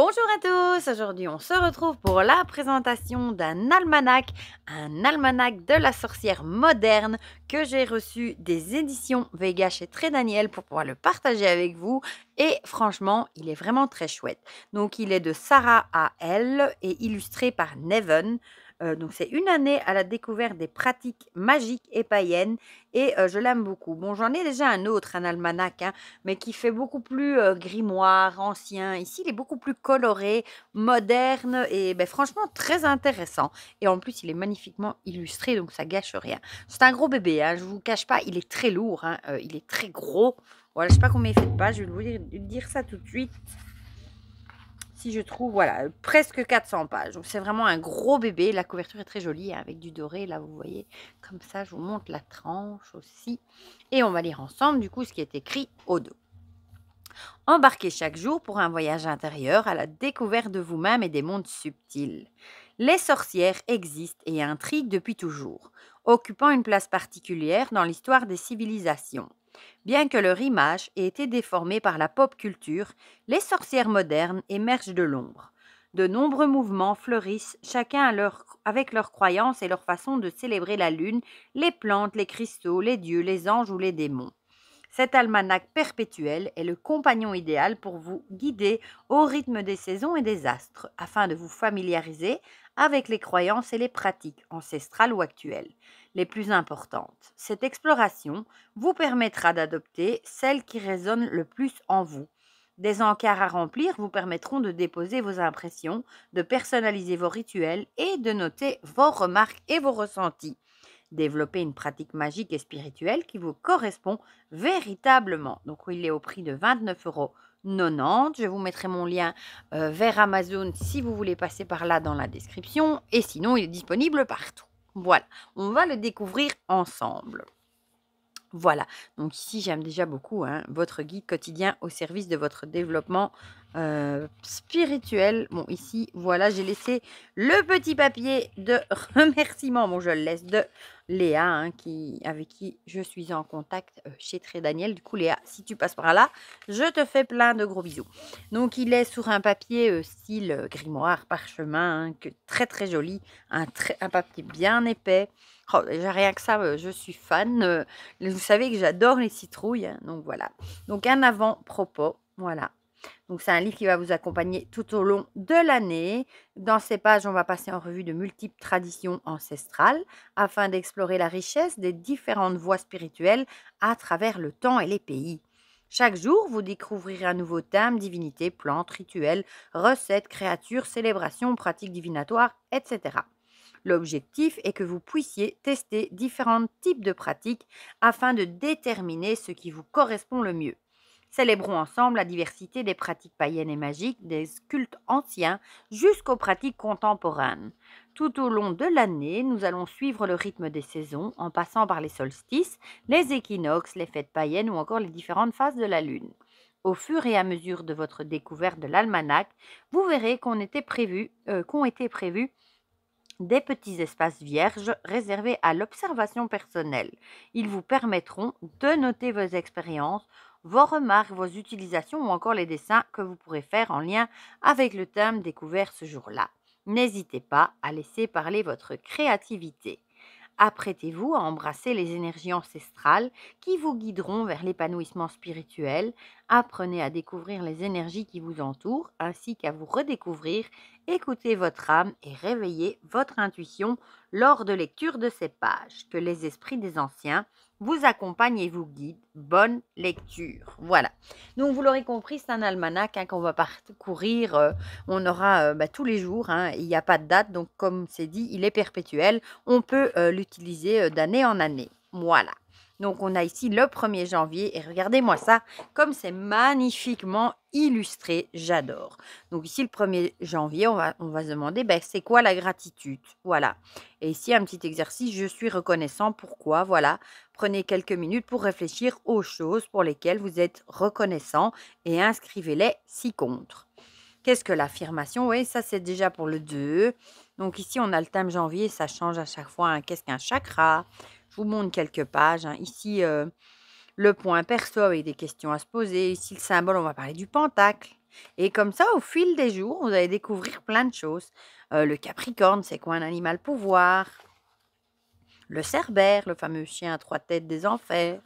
Bonjour à tous, aujourd'hui on se retrouve pour la présentation d'un almanach, un almanach de la sorcière moderne que j'ai reçu des éditions Vega chez Très Daniel pour pouvoir le partager avec vous et franchement il est vraiment très chouette. Donc il est de Sarah A. L et illustré par Neven. Euh, donc c'est une année à la découverte des pratiques magiques et païennes et euh, je l'aime beaucoup. Bon, j'en ai déjà un autre, un almanach, hein, mais qui fait beaucoup plus euh, grimoire, ancien. Ici, il est beaucoup plus coloré, moderne et ben, franchement très intéressant. Et en plus, il est magnifiquement illustré, donc ça gâche rien. C'est un gros bébé, hein, je vous cache pas, il est très lourd, hein, il est très gros. Voilà, je sais pas combien il fait de pages, je vais vous dire ça tout de suite si je trouve, voilà, presque 400 pages. C'est vraiment un gros bébé. La couverture est très jolie hein, avec du doré. Là, vous voyez, comme ça, je vous montre la tranche aussi. Et on va lire ensemble, du coup, ce qui est écrit au dos. Embarquez chaque jour pour un voyage intérieur à la découverte de vous-même et des mondes subtils. Les sorcières existent et intriguent depuis toujours, occupant une place particulière dans l'histoire des civilisations. Bien que leur image ait été déformée par la pop culture, les sorcières modernes émergent de l'ombre. De nombreux mouvements fleurissent, chacun avec leurs croyances et leur façon de célébrer la lune, les plantes, les cristaux, les dieux, les anges ou les démons. Cet almanach perpétuel est le compagnon idéal pour vous guider au rythme des saisons et des astres, afin de vous familiariser avec les croyances et les pratiques ancestrales ou actuelles les plus importantes. Cette exploration vous permettra d'adopter celles qui résonnent le plus en vous. Des encarts à remplir vous permettront de déposer vos impressions, de personnaliser vos rituels et de noter vos remarques et vos ressentis. Développer une pratique magique et spirituelle qui vous correspond véritablement. Donc il est au prix de 29 euros. 90. Je vous mettrai mon lien euh, vers Amazon si vous voulez passer par là dans la description. Et sinon, il est disponible partout. Voilà, on va le découvrir ensemble. Voilà, donc ici j'aime déjà beaucoup hein, votre guide quotidien au service de votre développement euh, spirituel. Bon, ici, voilà, j'ai laissé le petit papier de remerciement. Bon, je le laisse de Léa, hein, qui, avec qui je suis en contact euh, chez Très Daniel. Du coup, Léa, si tu passes par là, je te fais plein de gros bisous. Donc, il est sur un papier euh, style grimoire, parchemin, hein, que, très très joli. Un, très, un papier bien épais. Oh, rien que ça, je suis fan. vous savez que j'adore les citrouilles. donc voilà. Donc un avant-propos. Voilà. Donc c'est un livre qui va vous accompagner tout au long de l'année. Dans ces pages, on va passer en revue de multiples traditions ancestrales afin d'explorer la richesse des différentes voies spirituelles à travers le temps et les pays. Chaque jour, vous découvrirez un nouveau thème, divinité, plantes, rituels, recettes, créatures, célébrations, pratiques divinatoires, etc. L'objectif est que vous puissiez tester différents types de pratiques afin de déterminer ce qui vous correspond le mieux. Célébrons ensemble la diversité des pratiques païennes et magiques, des cultes anciens jusqu'aux pratiques contemporaines. Tout au long de l'année, nous allons suivre le rythme des saisons en passant par les solstices, les équinoxes, les fêtes païennes ou encore les différentes phases de la Lune. Au fur et à mesure de votre découverte de l'almanach, vous verrez qu'on était prévu, euh, qu'ont été prévus des petits espaces vierges réservés à l'observation personnelle. Ils vous permettront de noter vos expériences, vos remarques, vos utilisations ou encore les dessins que vous pourrez faire en lien avec le thème découvert ce jour-là. N'hésitez pas à laisser parler votre créativité. Apprêtez-vous à embrasser les énergies ancestrales qui vous guideront vers l'épanouissement spirituel. Apprenez à découvrir les énergies qui vous entourent ainsi qu'à vous redécouvrir. Écoutez votre âme et réveillez votre intuition lors de lecture de ces pages. Que les esprits des anciens vous accompagne et vous guide. Bonne lecture. Voilà. Donc, vous l'aurez compris, c'est un almanach hein, qu'on va parcourir. Euh, on aura euh, bah, tous les jours. Hein. il n'y a pas de date. Donc, comme c'est dit, il est perpétuel. On peut euh, l'utiliser d'année en année. Voilà. Donc, on a ici le 1er janvier. Et regardez-moi ça, comme c'est magnifiquement illustré. J'adore. Donc, ici, le 1er janvier, on va, on va se demander, ben, c'est quoi la gratitude? Voilà. Et ici, un petit exercice, je suis reconnaissant. Pourquoi? Voilà. Prenez quelques minutes pour réfléchir aux choses pour lesquelles vous êtes reconnaissant et inscrivez-les ci-contre. Qu'est-ce que l'affirmation? Oui, ça c'est déjà pour le 2. Donc ici, on a le thème janvier, ça change à chaque fois. Hein. Qu'est-ce qu'un chakra? Vous montre quelques pages. Hein. Ici, euh, le point perso avec des questions à se poser. Ici, le symbole, on va parler du pentacle. Et comme ça, au fil des jours, vous allez découvrir plein de choses. Euh, le Capricorne, c'est quoi? Un animal pouvoir Le Cerbère, le fameux chien à trois têtes des enfers.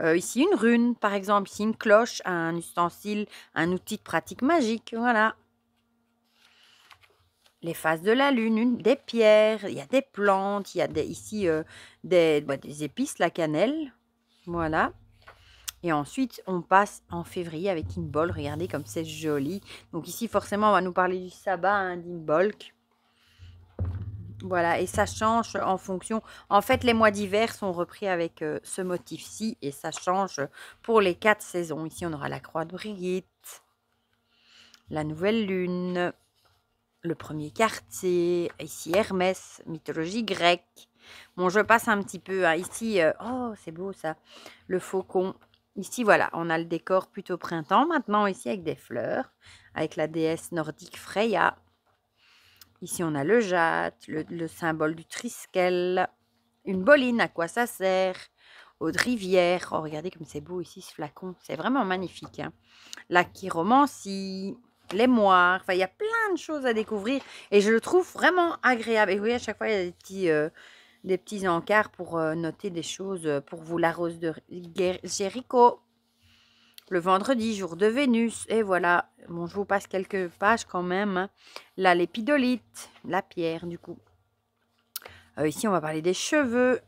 Euh, ici, une rune, par exemple. Ici, une cloche, un ustensile, un outil de pratique magique. Voilà. Les phases de la lune, des pierres, il y a des plantes, il y a des, ici euh, des, bah, des épices, la cannelle. Voilà. Et ensuite, on passe en février avec Imbolc. Regardez comme c'est joli. Donc ici, forcément, on va nous parler du sabbat hein. Voilà, et ça change en fonction. En fait, les mois d'hiver sont repris avec euh, ce motif-ci et ça change pour les quatre saisons. Ici, on aura la croix de Brigitte, la nouvelle lune, le premier quartier, ici Hermès, mythologie grecque. Bon, je passe un petit peu. Ici, euh, oh, c'est beau ça, le faucon. Ici, voilà, on a le décor plutôt printemps. Maintenant, ici, avec des fleurs, avec la déesse nordique Freya. Ici, on a le jade, le, symbole du triskel, une boline, à quoi ça sert Eau de rivière. Oh, regardez comme c'est beau ici, ce flacon. C'est vraiment magnifique. Hein. La chiromancie, les moires. Il y a plein de choses à découvrir. Et je le trouve vraiment agréable. Et oui, à chaque fois, il y a des petits... Euh, encarts pour euh, noter des choses euh, pour vous. La rose de Jéricho. Le vendredi, jour de Vénus. Et voilà. Bon, je vous passe quelques pages quand même. Hein. Là, l'épidolite, la pierre, du coup. Ici, on va parler des cheveux.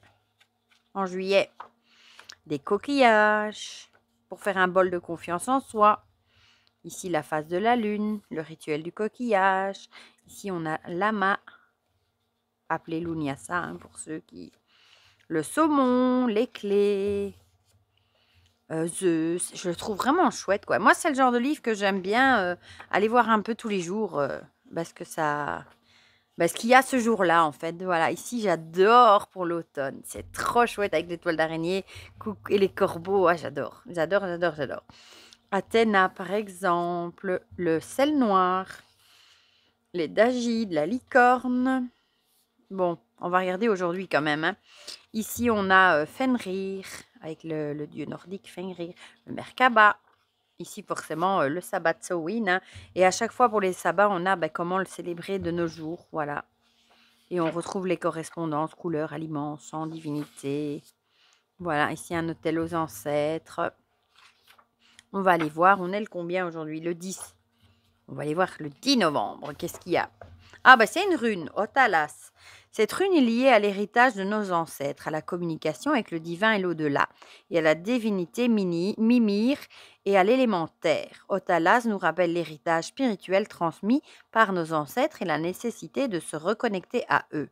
En juillet, des coquillages. Pour faire un bol de confiance en soi. Ici, la phase de la lune, le rituel du coquillage. Ici, on a l'ama appelé l'Unyasa hein, pour ceux qui... Le saumon, les clés, euh, Zeus, je le trouve vraiment chouette. quoi. Moi, c'est le genre de livre que j'aime bien euh, aller voir un peu tous les jours euh, parce que ça... Parce qu'il y a ce jour-là, en fait. Voilà, ici, j'adore pour l'automne. C'est trop chouette avec les toiles d'araignée et les corbeaux. Ah, j'adore, j'adore, j'adore, j'adore. Athéna, par exemple, le sel noir, les dagides, la licorne, Bon, on va regarder aujourd'hui quand même. Hein. Ici, on a euh, Fenrir, avec le, dieu nordique Fenrir, le Merkaba. Ici, forcément, euh, le sabbat Sowin. Hein. Et à chaque fois, pour les sabbats, on a ben, comment le célébrer de nos jours. Voilà. Et on retrouve les correspondances, couleurs, aliments, sang, divinité. Voilà, ici, un hôtel aux ancêtres. On va aller voir. On est le combien aujourd'hui? Le 10. On va aller voir le 10 novembre. Qu'est-ce qu'il y a? Ah, bah c'est une rune, Otalas. Cette rune est liée à l'héritage de nos ancêtres, à la communication avec le divin et l'au-delà, et à la divinité Mimir et à l'élémentaire. Otalas nous rappelle l'héritage spirituel transmis par nos ancêtres et la nécessité de se reconnecter à eux.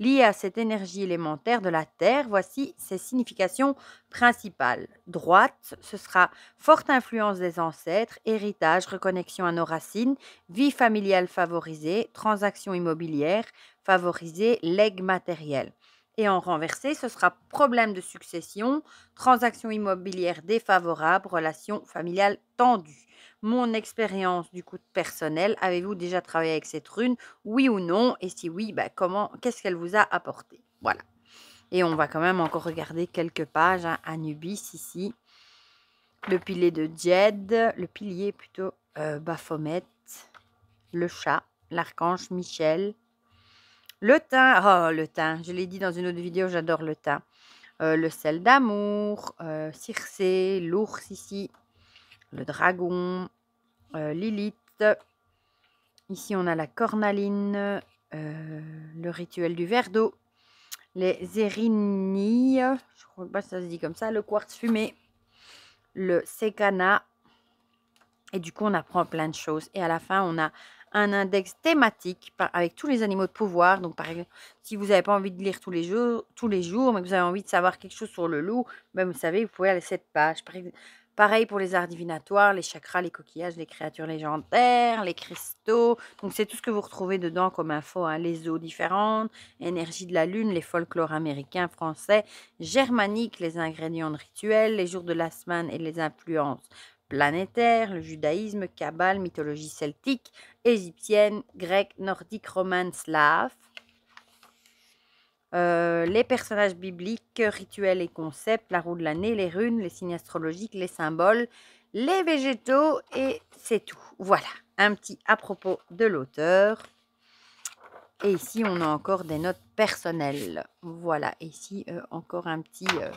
Lié à cette énergie élémentaire de la Terre, voici ses significations principales. Droite, ce sera forte influence des ancêtres, héritage, reconnexion à nos racines, vie familiale favorisée, transactions immobilières favorisées, legs matériel. Et en renversé, ce sera problème de succession, transactions immobilières défavorables, relations familiales tendues mon expérience du coup personnel. Avez-vous déjà travaillé avec cette rune? Oui ou non? Et si oui, bah, comment Qu'est-ce qu'elle vous a apporté? Voilà. Et on va quand même encore regarder quelques pages. hein. Anubis ici. Le pilier de Jed. Le pilier plutôt euh, Baphomet. Le chat. L'archange Michel. Le thym. Oh, le thym. Je l'ai dit dans une autre vidéo, j'adore le thym. Euh, le sel d'amour. Euh, Circé. L'ours ici le dragon, euh, Lilith. Ici, on a la cornaline, euh, le rituel du verre d'eau, les érinilles, je crois pas que ça se dit comme ça, le quartz fumé, le sekana. Et du coup, on apprend plein de choses. Et à la fin, on a un index thématique avec tous les animaux de pouvoir. Donc, par exemple, si vous n'avez pas envie de lire tous les jours, tous les jours, mais que vous avez envie de savoir quelque chose sur le loup, ben, vous savez, vous pouvez aller à cette page. Par exemple, Pareil pour les arts divinatoires, les chakras, les coquillages, les créatures légendaires, les cristaux. Donc c'est tout ce que vous retrouvez dedans comme info. Hein. Les eaux différentes, énergie de la lune, les folklores américains, français, germaniques, les ingrédients de rituels, les jours de la semaine et les influences planétaires, le judaïsme, cabale, mythologie celtique, égyptienne, grecque, nordique, romaine, slave. Euh, les personnages bibliques, rituels et concepts, la roue de l'année, les runes, les signes astrologiques, les symboles, les végétaux et c'est tout. Voilà, un petit à propos de l'auteur. Et ici, on a encore des notes personnelles. Voilà, ici, euh, encore un petit, euh,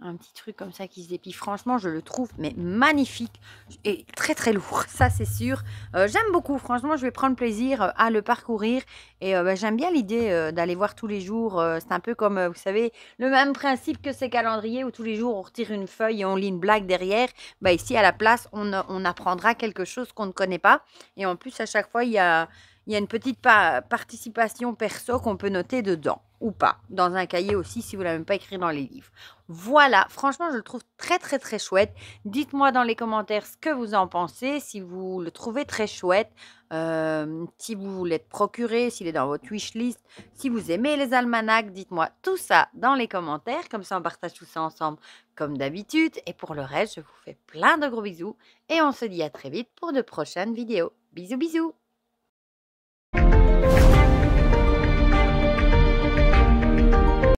un petit truc comme ça qui se déplie. Franchement, je le trouve mais magnifique et très très lourd, ça c'est sûr. Euh, j'aime beaucoup, franchement, je vais prendre plaisir euh, à le parcourir et euh, bah, j'aime bien l'idée d'aller voir tous les jours. c'est un peu comme, vous savez, le même principe que ces calendriers où tous les jours on retire une feuille et on lit une blague derrière. Bah, ici, à la place, on, on apprendra quelque chose qu'on ne connaît pas et en plus, à chaque fois, il y a il y a une petite participation perso qu'on peut noter dedans ou pas. Dans un cahier aussi si vous l'avez pas écrit dans les livres. Voilà, franchement, je le trouve très très très chouette. Dites-moi dans les commentaires ce que vous en pensez, si vous le trouvez très chouette, euh, si vous voulez le procurer, s'il est dans votre wishlist, si vous aimez les almanachs, dites-moi tout ça dans les commentaires. Comme ça, on partage tout ça ensemble comme d'habitude. Et pour le reste, je vous fais plein de gros bisous et on se dit à très vite pour de prochaines vidéos. Bisous bisous